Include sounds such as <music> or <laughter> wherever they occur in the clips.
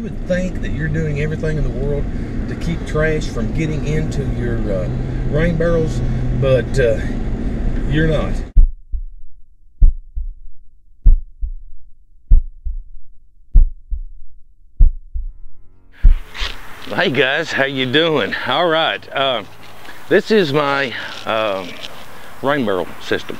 You would think that you're doing everything in the world to keep trash from getting into your uh, rain barrels, but uh, you're not. Hey guys, how you doing? All right, uh, this is my um, rain barrel system.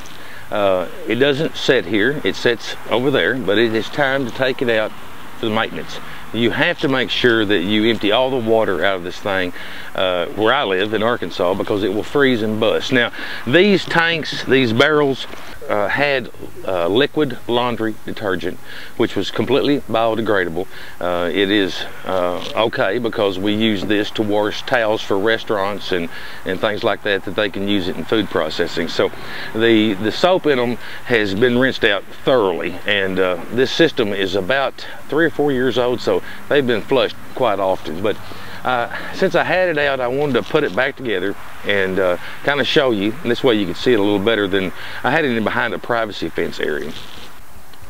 Uh, it doesn't sit here, it sits over there, but it is time to take it out for the maintenance. You have to make sure that you empty all the water out of this thing uh, where I live in Arkansas because it will freeze and bust. Now, these tanks, these barrels, uh, had uh, liquid laundry detergent, which was completely biodegradable. Uh, it is uh, okay because we use this to wash towels for restaurants and, and things like that, that they can use it in food processing. So the, the soap in them has been rinsed out thoroughly, and uh, this system is about three or four years old, so they've been flushed quite often. But uh, since I had it out, I wanted to put it back together and uh, kind of show you. And this way you can see it a little better than I had it in behind a privacy fence area.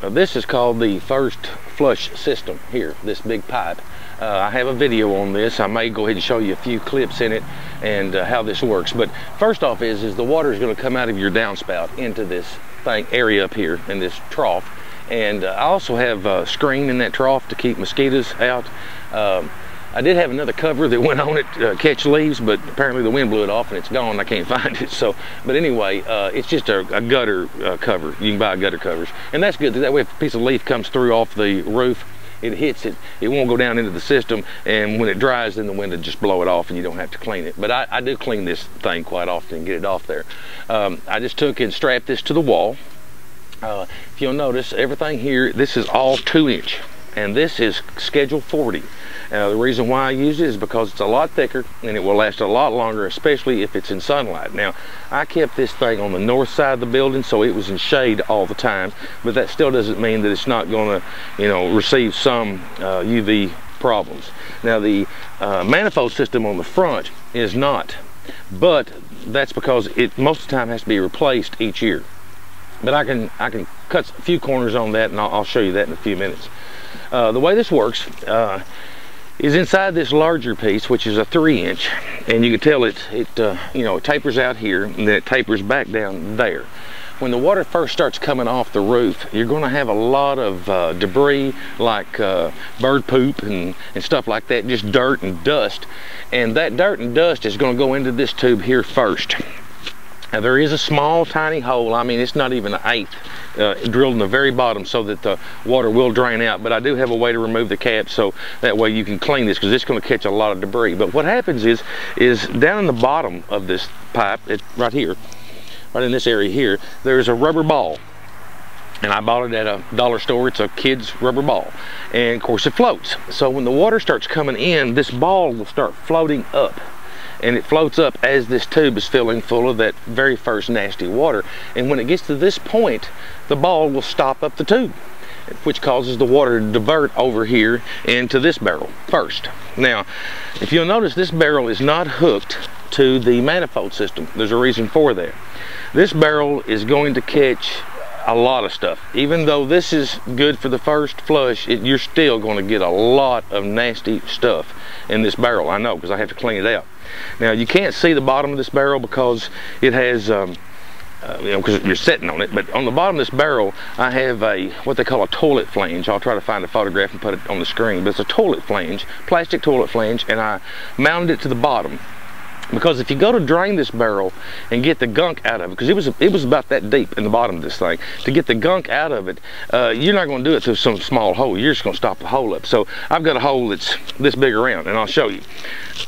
Now, this is called the first flush system here, this big pipe. Uh, I have a video on this. I may go ahead and show you a few clips in it and uh, how this works. But first off is, is the water is going to come out of your downspout into this thing area up here in this trough. And uh, I also have a screen in that trough to keep mosquitoes out. Um, I did have another cover that went on it, uh, catch leaves, but apparently the wind blew it off and it's gone. I can't <laughs> find it. So, but anyway, uh, it's just a, a gutter uh, cover. You can buy gutter covers, and that's good. That way, if a piece of leaf comes through off the roof, it hits it, it won't go down into the system, and when it dries, then the wind will just blow it off, and you don't have to clean it. But I, I do clean this thing quite often and get it off there. Um, I just took and strapped this to the wall. Uh, if you'll notice, everything here, this is all two inch, and this is schedule 40. Uh, the reason why I use it is because it's a lot thicker and it will last a lot longer, especially if it's in sunlight. Now, I kept this thing on the north side of the building, so it was in shade all the time, but that still doesn't mean that it's not going to, you know, receive some uh, UV problems. Now, the uh, manifold system on the front is not, but that's because it most of the time has to be replaced each year. But I can I can cut a few corners on that, and I'll, I'll show you that in a few minutes. Uh, the way this works, uh, is inside this larger piece, which is a three inch, and you can tell it, it uh, you know, it tapers out here, and then it tapers back down there. When the water first starts coming off the roof, you're going to have a lot of uh, debris like uh, bird poop and, and stuff like that, just dirt and dust. And that dirt and dust is going to go into this tube here first. Now there is a small tiny hole, I mean it's not even an eighth, uh, drilled in the very bottom so that the water will drain out, but I do have a way to remove the cap so that way you can clean this because it's going to catch a lot of debris. But what happens is, is down in the bottom of this pipe, it, right here, right in this area here, there's a rubber ball and I bought it at a dollar store. It's a kid's rubber ball. And of course it floats. So when the water starts coming in, this ball will start floating up and it floats up as this tube is filling full of that very first nasty water. And when it gets to this point, the ball will stop up the tube which causes the water to divert over here into this barrel first. Now, if you'll notice, this barrel is not hooked to the manifold system. There's a reason for that. This barrel is going to catch a lot of stuff. Even though this is good for the first flush, it, you're still going to get a lot of nasty stuff in this barrel. I know because I have to clean it out. Now you can't see the bottom of this barrel because it has, um, uh, you know, because you're sitting on it, but on the bottom of this barrel, I have a, what they call a toilet flange. I'll try to find a photograph and put it on the screen, but it's a toilet flange, plastic toilet flange, and I mounted it to the bottom because if you go to drain this barrel and get the gunk out of it because it was it was about that deep in the bottom of this thing to get the gunk out of it uh, you're not going to do it through some small hole. You're just going to stop the hole up. So I've got a hole that's this big around and I'll show you.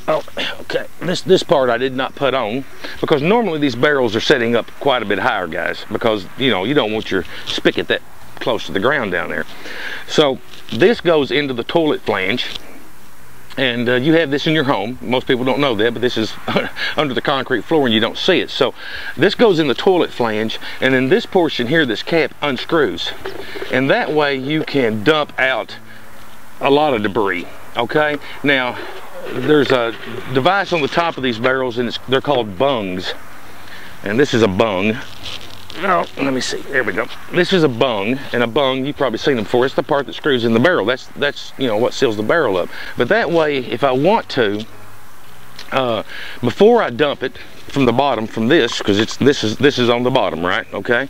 Oh okay. This this part I did not put on because normally these barrels are setting up quite a bit higher guys because you know you don't want your spigot that close to the ground down there. So this goes into the toilet flange and uh, you have this in your home. Most people don't know that but this is <laughs> under the concrete floor and you don't see it. So this goes in the toilet flange and then this portion here this cap unscrews. And that way you can dump out a lot of debris okay? Now there's a device on the top of these barrels and they're called bungs. And this is a bung no, let me see. There we go. This is a bung, and a bung you've probably seen them before. It's the part that screws in the barrel. That's that's you know what seals the barrel up. But that way, if I want to, uh, before I dump it from the bottom from this, because it's this is this is on the bottom, right? Okay.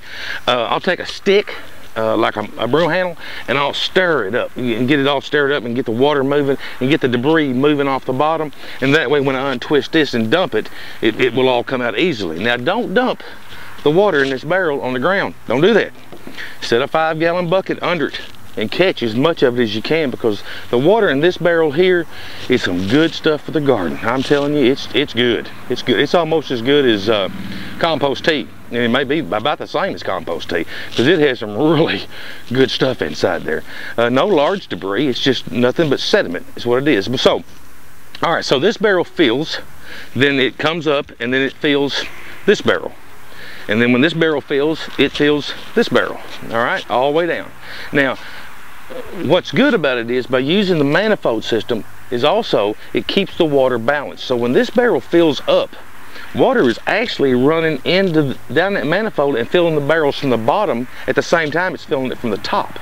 Uh, I'll take a stick uh, like a, a, broom handle and I'll stir it up and get it all stirred up and get the water moving and get the debris moving off the bottom and that way when I untwist this and dump it, it, it will all come out easily. Now don't dump the water in this barrel on the ground. Don't do that. Set a five gallon bucket under it and catch as much of it as you can because the water in this barrel here is some good stuff for the garden. I'm telling you, it's it's good. It's good. It's almost as good as uh, compost tea. And it may be about the same as compost tea because it has some <laughs> really good stuff inside there. Uh, no large debris. It's just nothing but sediment is what it is. So, all right, so this barrel fills, then it comes up and then it fills this barrel. And then when this barrel fills, it fills this barrel, all right, all the way down. Now, what's good about it is by using the manifold system is also, it keeps the water balanced. So when this barrel fills up, water is actually running into down that manifold and filling the barrels from the bottom at the same time it's filling it from the top.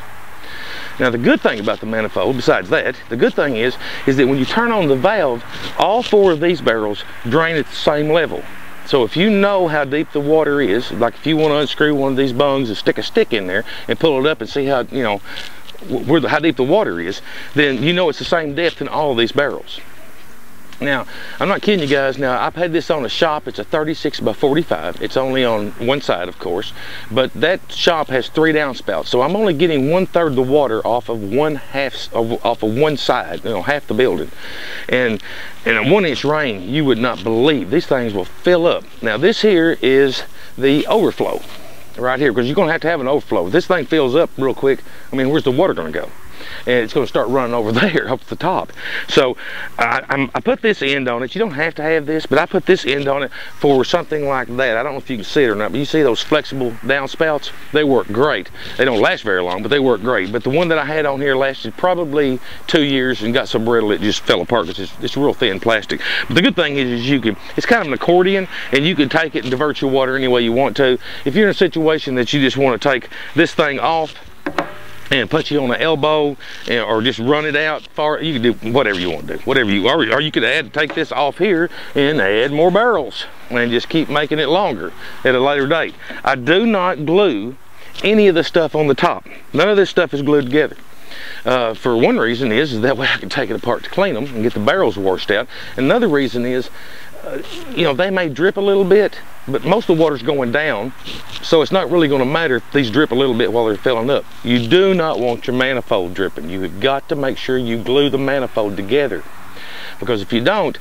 Now the good thing about the manifold, besides that, the good thing is, is that when you turn on the valve, all four of these barrels drain at the same level. So if you know how deep the water is, like if you want to unscrew one of these bungs and stick a stick in there and pull it up and see how, you know, where the, how deep the water is, then you know it's the same depth in all of these barrels. Now, I'm not kidding you guys. Now, I've had this on a shop. It's a 36 by 45. It's only on one side, of course. But that shop has three downspouts. So I'm only getting one third the water off of one half, of, off of one side, you know, half the building. And in a one inch rain, you would not believe these things will fill up. Now, this here is the overflow right here because you're going to have to have an overflow. This thing fills up real quick, I mean, where's the water going to go? And it's going to start running over <laughs> there up the top. So I, I, put this end on it. You don't have to have this, but I put this end on it for something like that. I don't know if you can see it or not, but you see those flexible downspouts? They work great. They don't last very long, but they work great. But the one that I had on here lasted probably two years and got so brittle it just fell apart because it's, it's real thin plastic. But the good thing is, is you can, it's kind of an accordion and you can take it and divert your water any way you want to. If you're in a situation that you just want to take this thing off, and put you on the elbow or just run it out far you can do whatever you want to do whatever you or, or you could add take this off here and add more barrels and just keep making it longer at a later date. I do not glue any of the stuff on the top. None of this stuff is glued together. Uh, for one reason is, is that way I can take it apart to clean them and get the barrels washed out. Another reason is uh, you know, they may drip a little bit, but most of the water's going down, so it's not really going to matter if these drip a little bit while they're filling up. You do not want your manifold dripping. You have got to make sure you glue the manifold together, because if you don't,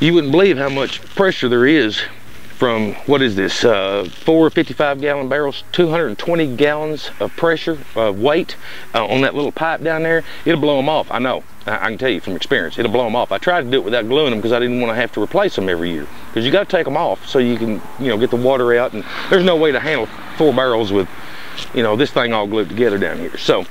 you wouldn't believe how much pressure there is from what is this uh, four 55 gallon barrels 220 gallons of pressure uh, weight uh, on that little pipe down there it'll blow them off. I know. I, I, can tell you from experience it'll blow them off. I tried to do it without gluing them because I didn't want to have to replace them every year. Because you got to take them off so you can you know get the water out and there's no way to handle four barrels with you know this thing all glued together down here. So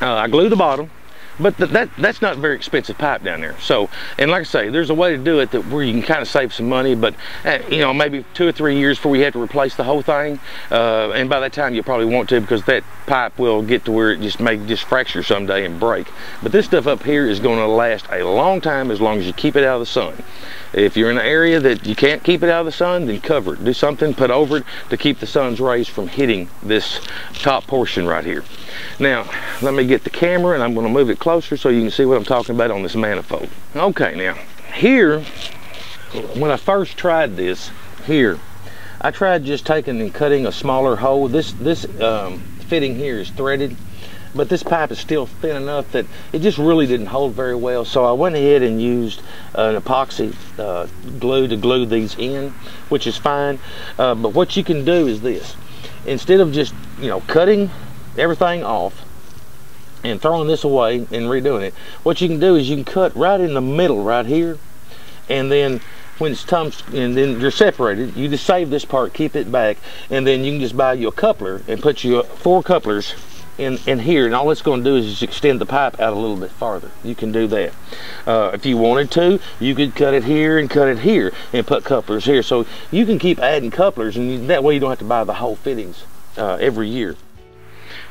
uh, I glue the bottom but th that that's not very expensive pipe down there so and like i say there's a way to do it that where you can kind of save some money but uh, you know maybe two or three years before you have to replace the whole thing uh, and by that time you probably want to because that pipe will get to where it just may just fracture someday and break but this stuff up here is going to last a long time as long as you keep it out of the sun if you're in an area that you can't keep it out of the sun, then cover it. Do something, put over it to keep the sun's rays from hitting this top portion right here. Now, let me get the camera and I'm gonna move it closer so you can see what I'm talking about on this manifold. Okay, now, here, when I first tried this, here, I tried just taking and cutting a smaller hole. This, this um, fitting here is threaded but this pipe is still thin enough that it just really didn't hold very well so I went ahead and used an epoxy uh, glue to glue these in which is fine uh, but what you can do is this instead of just you know cutting everything off and throwing this away and redoing it what you can do is you can cut right in the middle right here and then when it's time and then you're separated you just save this part keep it back and then you can just buy you a coupler and put you four couplers in, in here, and all it's going to do is just extend the pipe out a little bit farther. You can do that. Uh, if you wanted to, you could cut it here and cut it here and put couplers here. So you can keep adding couplers, and you, that way you don't have to buy the whole fittings uh, every year.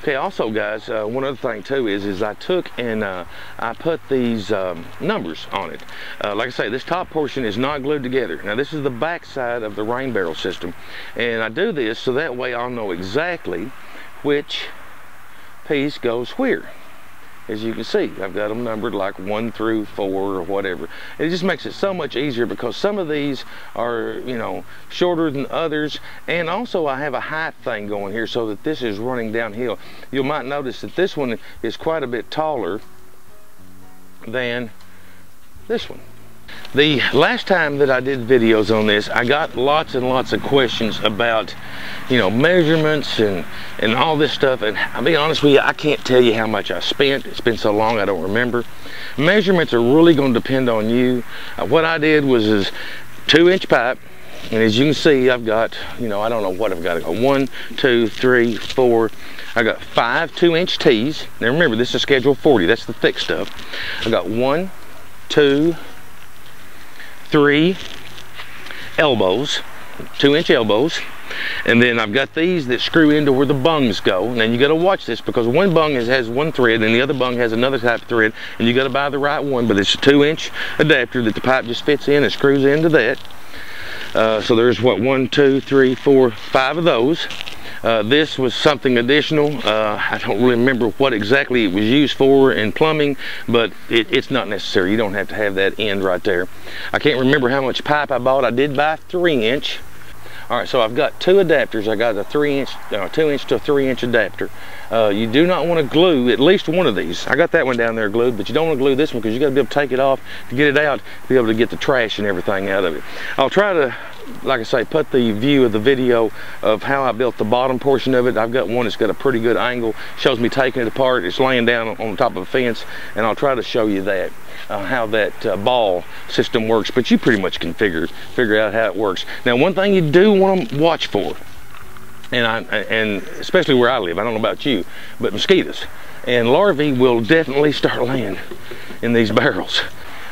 Okay, also guys, uh, one other thing too is, is I took and uh, I put these um, numbers on it. Uh, like I say, this top portion is not glued together. Now this is the back side of the rain barrel system. And I do this so that way I'll know exactly which piece goes where as you can see. I've got them numbered like one through four or whatever. It just makes it so much easier because some of these are you know shorter than others. And also I have a height thing going here so that this is running downhill. You might notice that this one is quite a bit taller than this one the last time that I did videos on this, I got lots and lots of questions about, you know, measurements and, and all this stuff. And I'll be honest with you, I can't tell you how much I spent. It's been so long, I don't remember. Measurements are really going to depend on you. Uh, what I did was is two inch pipe. And as you can see, I've got, you know, I don't know what I've got. I got one, two, three, four. I got five two inch tees. Now remember, this is schedule 40. That's the thick stuff. I got one, two, three elbows, two inch elbows. And then I've got these that screw into where the bungs go. Now you gotta watch this because one bung has, has one thread and the other bung has another type of thread and you gotta buy the right one, but it's a two inch adapter that the pipe just fits in and screws into that. Uh, so there's what, one, two, three, four, five of those. Uh, this was something additional. Uh, I don't really remember what exactly it was used for in plumbing, but it, it's not necessary. You don't have to have that end right there. I can't remember how much pipe I bought. I did buy three inch. All right, so I've got two adapters. I got a three inch, uh, two inch to a three inch adapter. Uh, you do not want to glue at least one of these. I got that one down there glued, but you don't want to glue this one because you got to be able to take it off to get it out, to be able to get the trash and everything out of it. I'll try to like I say, put the view of the video of how I built the bottom portion of it. I've got one that's got a pretty good angle, shows me taking it apart. It's laying down on top of a fence, and I'll try to show you that, uh, how that uh, ball system works. But you pretty much can figure, figure out how it works. Now, one thing you do want to watch for, and, I, and especially where I live, I don't know about you, but mosquitoes. And larvae will definitely start laying in these barrels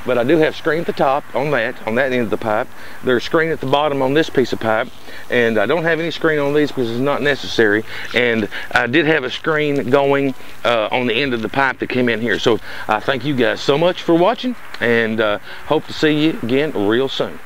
but I do have screen at the top on that, on that end of the pipe. There's screen at the bottom on this piece of pipe, and I don't have any screen on these because it's not necessary. And I did have a screen going uh, on the end of the pipe that came in here. So I thank you guys so much for watching, and uh, hope to see you again real soon.